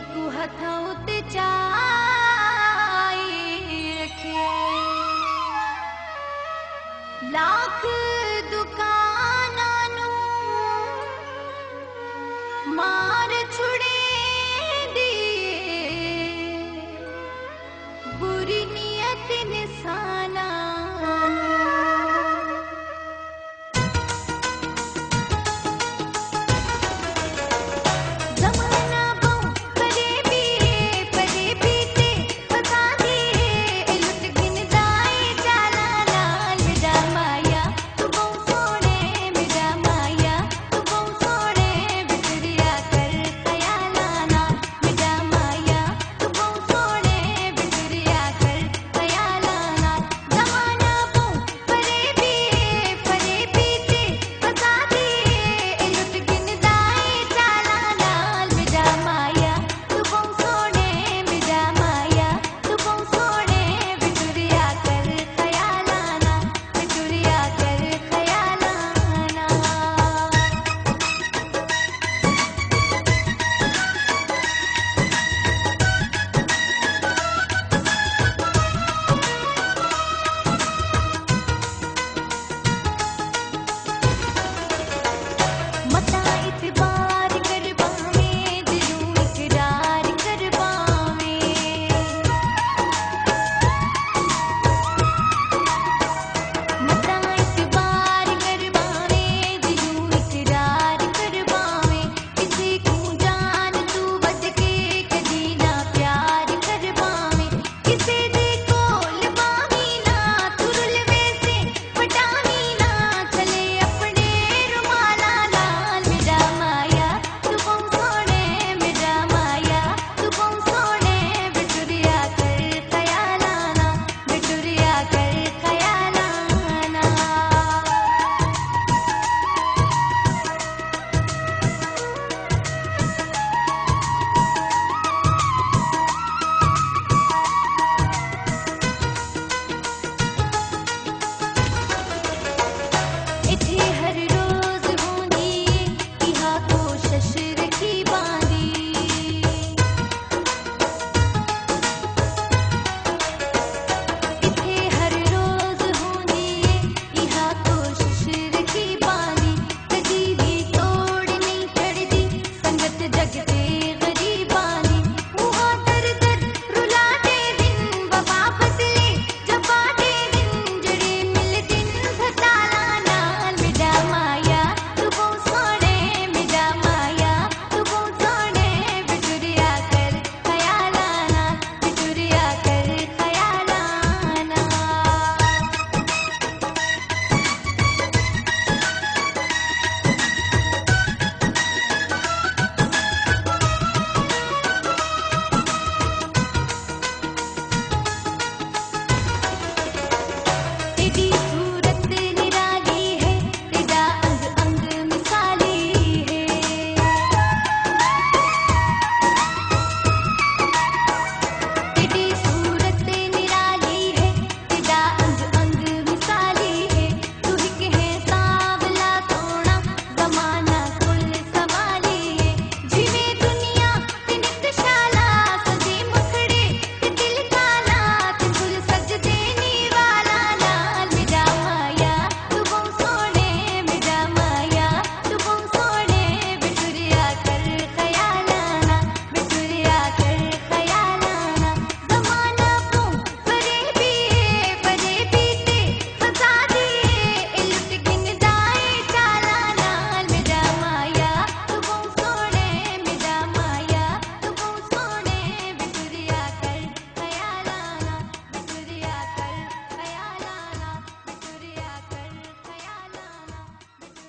कुहथौत चा